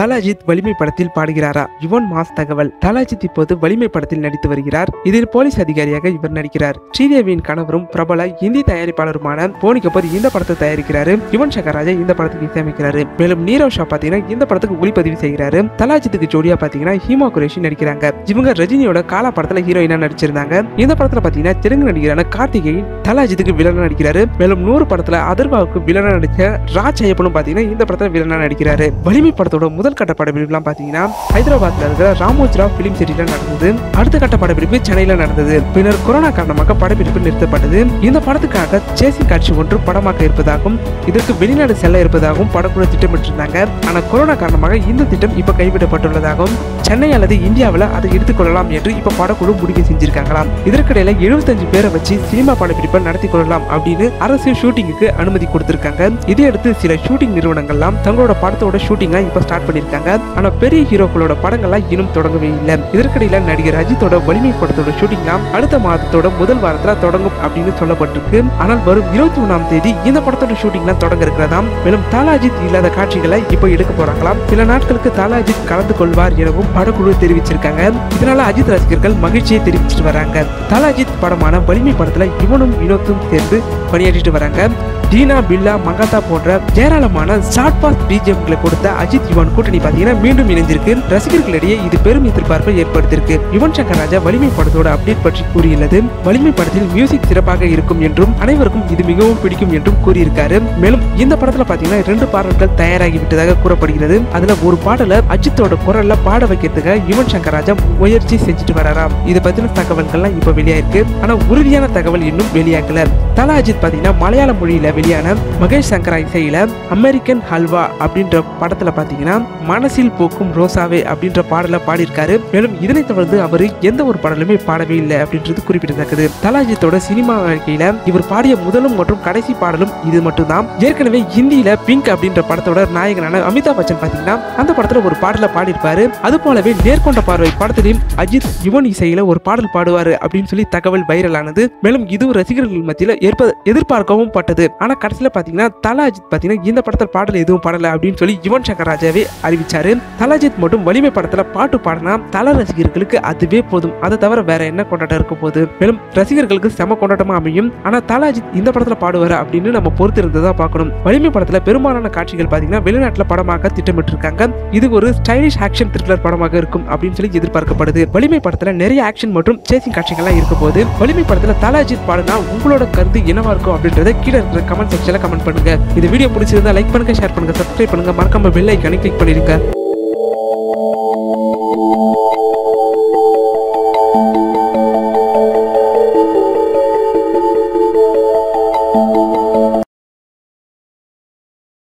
தலாஜித் வலிமை படத்தில் பாடுகிறாரா? யுவன் மாஸ் தகவல். தலாஜித் இப்போது வலிமை படத்தில் நடித்து வருகிறார். இதில் போலீஸ் அதிகாரியாக இவர் நடிக்கிறார். ஸ்ரீதேவியின் கணவரும் பிரபல இந்தி தயாரிப்பாளருமான போனி கபூர் இந்த படத்தை தயாரிக்கிறாரு. யுவன் சங்கர் ராஜா இந்த படத்துக்கு இசையமைக்கிறாரு. மேலும் நீரவ் ஷா பாத்தீங்கன்னா இந்த படத்துக்கு ஒளிப்பதிவு செய்கிறாரு. தலாஜித்துக்கு ஜோடியா பாத்தீங்கன்னா ஹீமா குரேஷி நடிக்கிறாங்க. இவங்க ரஜினியோட காலா படத்துல ஹீரோயினா நடிச்சிருந்தாங்க. இந்த படத்துல பாத்தீங்கன்னா தெலுங்கு நடிகரான கார்த்திகேயன் தலாஜித்துக்கு வில்லனா நடிக்கிறாரு. மேலும் நூறு படத்துல அதர்வாவுக்கு வில்லனா நடிச்ச ராஜ் ஐயப்பனும் பாத்தீங்கன்னா இந்த படத்துல வில்லனா நடிக்கிறாரு. வலிமை படத்தோட முதல் கட்ட படப்பிடிப்புலாம் பாத்தீங்கன்னா ஹைதராபாத்ல இருக்கிற ராமோஜ்ராவ் பிலிம் சிட்டில நடந்தது. அடுத்த கட்ட படப்பிடிப்பு சென்னையில நடந்தது. பின்னர் கொரோனா காரணமாக படப்பிடிப்பு நிறுத்தப்பட்டது. இந்த படத்துக்காக சேசிங் காட்சி ஒன்று படமாக்க இருப்பதாகவும் இதற்கு வெளிநாடு செல்ல இருப்பதாகவும் படக்குழு திட்டமிட்டிருந்தாங்க. ஆனா கொரோனா காரணமாக இந்த திட்டம் இப்ப கைவிடப்பட்டுள்ளதாகவும் சென்னை அல்லது இந்தியாவில் அதை எடுத்துக்கொள்ளலாம் என்று இப்ப படக்குழு முடிவு செஞ்சிருக்காங்களாம். இதற்கிடையில 75 பேரை வச்சு சினிமா படப்பிடிப்பை நடத்தி கொள்ளலாம் அப்படின்னு அரசு ஷூட்டிங்குக்கு அனுமதி கொடுத்திருக்காங்க. இதையடுத்து சில ஷூட்டிங் நிறுவனங்கள்லாம் தங்களோட படத்தோட ஷூட்டிங்கை இப்ப ஸ்டார்ட் பண்ணி பண்ணியிருக்காங்க. ஆனா பெரிய ஹீரோக்களோட படங்கள்லாம் இன்னும் தொடங்கவே இல்லை. இதற்கிடையில நடிகர் அஜித்தோட வலிமை படத்தோட ஷூட்டிங்லாம் அடுத்த மாதத்தோட முதல் வாரத்துல தொடங்கும் அப்படின்னு சொல்லப்பட்டிருக்கு. ஆனால் வரும் இருபத்தி ஒண்ணாம் தேதி இந்த படத்தோட ஷூட்டிங்லாம் தொடங்க இருக்கிறதாம். மேலும் தாலாஜித் இல்லாத காட்சிகளை இப்போ எடுக்க போறாங்களாம். சில நாட்களுக்கு தாலாஜித் கலந்து கொள்வார் எனவும் படக்குழு தெரிவிச்சிருக்காங்க. இதனால அஜித் ரசிகர்கள் மகிழ்ச்சியை தெரிவிச்சிட்டு வராங்க. தாலாஜித் படமான வலிமை படத்துல இவனும் வினோத்தும் சேர்ந்து பணியாற்றிட்டு வராங்க. டீனா பில்லா மங்காத்தா போன்ற ஏராளமான ஷார்ட் பாஸ் பிஜிஎம்களை கொடுத்த அஜித் யுவன் கூட்டணி பார்த்தீங்கன்னா மீண்டும் இணைந்திருக்கு. ரசிகர்களிடையே இது பெரும் எதிர்பார்ப்பை ஏற்படுத்தியிருக்கு. யுவன் சங்கர் ராஜா வலிமை படத்தோட அப்டேட் பற்றி கூறியுள்ளது. வலிமை படத்தில் மியூசிக் சிறப்பாக இருக்கும் என்றும் அனைவருக்கும் இது மிகவும் பிடிக்கும் என்றும் கூறியிருக்காரு. மேலும் இந்த படத்துல பாத்தீங்கன்னா ரெண்டு பாடல்கள் தயாராகி விட்டதாக கூறப்படுகிறது. அதுல ஒரு பாடலை அஜித்தோட குரல்ல பாட வைக்கிறதுக்காக யுவன் சங்கர் ராஜா முயற்சி செஞ்சுட்டு வராராம். இதை பத்தின தகவல்கள்லாம் இப்ப வெளியாயிருக்கு. ஆனா உறுதியான தகவல் இன்னும் வெளியாகல. தலா அஜித் பார்த்தீங்கன்னா மலையாள மொழியில் வெளியான மகேஷ் சங்கரா இசையில் அமெரிக்கன் ஹல்வா அப்படின்ற படத்தில் பார்த்தீங்கன்னா மனசில் போக்கும் ரோசாவே அப்படின்ற பாடலை பாடியிருக்காரு. மேலும் இதனை தொடர்ந்து அவர் எந்த ஒரு பாடலுமே பாடவே இல்லை அப்படின்றது குறிப்பிடத்தக்கது. தலாஜித்தோட சினிமா வாழ்க்கையில் இவர் பாடிய முதலும் மற்றும் கடைசி பாடலும் இது மட்டும்தான். ஏற்கனவே ஹிந்தியில் பிங்க் அப்படின்ற படத்தோட நாயகனான அமிதாப் பச்சன் பார்த்தீங்கன்னா அந்த படத்தில் ஒரு பாடலை பாடியிருப்பாரு. அது போலவே நேர்கொண்ட பார்வை படத்திலையும் அஜித் யுவன் இசையில ஒரு பாடல் பாடுவார் அப்படின்னு சொல்லி தகவல் வைரலானது மேலும் இது ரசிகர்கள் மத்தியில் ஏற்ப எதிர்பார்க்கவும் பட்டது. ஆனா கடைசியில பாத்தீங்கன்னா தலாஜித் பாத்தீங்கன்னா இந்த படத்தில் பாடல் எதுவும் பாடல அப்படின்னு சொல்லி யுவன் சங்கர் ராஜாவே அறிவிச்சாரு. தலாஜித் மட்டும் வலிமை படத்துல பாட்டு பாடினா தல ரசிகர்களுக்கு அதுவே போதும். அதை தவிர வேற என்ன கொண்டாட்டம் இருக்க போகுது? மேலும் ரசிகர்களுக்கு செம கொண்டாட்டமா அமையும். ஆனா தலாஜித் இந்த படத்துல பாடுவாரு அப்படின்னு நம்ம பொறுத்து இருந்ததா பார்க்கணும் வலிமை படத்துல பெரும்பாலான காட்சிகள் பாத்தீங்கன்னா வெளிநாட்டுல படமாக திட்டமிட்டு இருக்காங்க இது ஒரு ஸ்டைலிஷ் ஆக்ஷன் த்ரில்லர் படமாக இருக்கும் அப்படின்னு சொல்லி எதிர்பார்க்கப்படுது. வலிமை படத்துல நிறைய ஆக்ஷன் மற்றும் சேசிங் காட்சிகள்லாம் இருக்க போது வலிமை படத்துல தலாஜித் பாடுனா உங்களோட கருத்து என்னவா இருக்கும் அப்படின்றத கீழே இருக்கிற கமெண்ட் செக்ஷனில் கமெண்ட் பண்ணுங்க. இந்த வீடியோ பிடிச்சிருந்தா லைக் பண்ணுங்க ஷேர் பண்ணுங்க சப்ஸ்கிரைப் பண்ணுங்க. மறக்காம பெல் ஐக்கானை கிளிக் பண்ணிடுங்க.